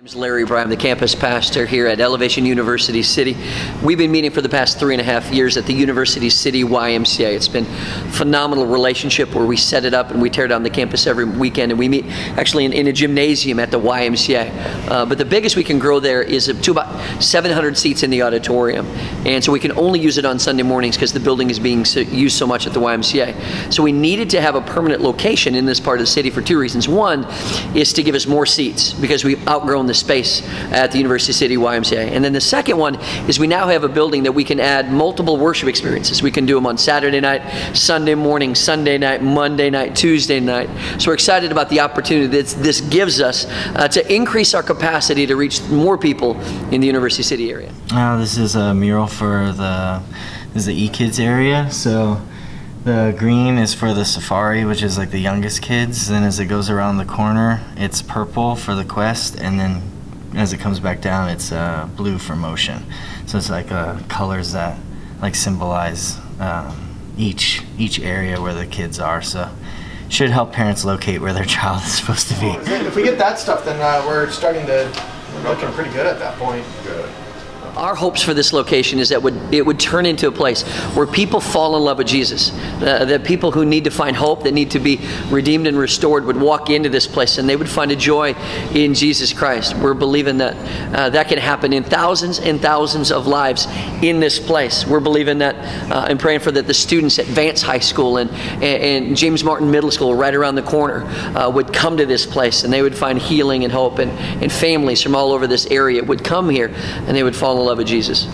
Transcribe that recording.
My name is Larry Bryan, the campus pastor here at Elevation University City. We've been meeting for the past three and a half years at the University City YMCA. It's been a phenomenal relationship where we set it up and we tear down the campus every weekend and we meet actually in, in a gymnasium at the YMCA. Uh, but the biggest we can grow there is to about 700 seats in the auditorium. And so we can only use it on Sunday mornings because the building is being so, used so much at the YMCA. So we needed to have a permanent location in this part of the city for two reasons. One is to give us more seats because we've outgrown the space at the University City YMCA. And then the second one is we now have a building that we can add multiple worship experiences. We can do them on Saturday night, Sunday morning, Sunday night, Monday night, Tuesday night. So we're excited about the opportunity that this gives us uh, to increase our capacity to reach more people in the University City area. Uh, this is a mural for the this is the E-Kids area. So the green is for the safari, which is like the youngest kids. Then as it goes around the corner, it's purple for the quest, and then as it comes back down, it's uh, blue for motion. So it's like uh, colors that like symbolize um, each each area where the kids are. So should help parents locate where their child is supposed to be. If we get that stuff, then uh, we're starting to we're looking pretty good at that point. Good. Our hopes for this location is that would, it would turn into a place where people fall in love with Jesus. Uh, that people who need to find hope, that need to be redeemed and restored, would walk into this place and they would find a joy in Jesus Christ. We're believing that uh, that can happen in thousands and thousands of lives in this place. We're believing that uh, and praying for that the students at Vance High School and, and, and James Martin Middle School, right around the corner, uh, would come to this place and they would find healing and hope, and, and families from all over this area would come here and they would fall in love of Jesus.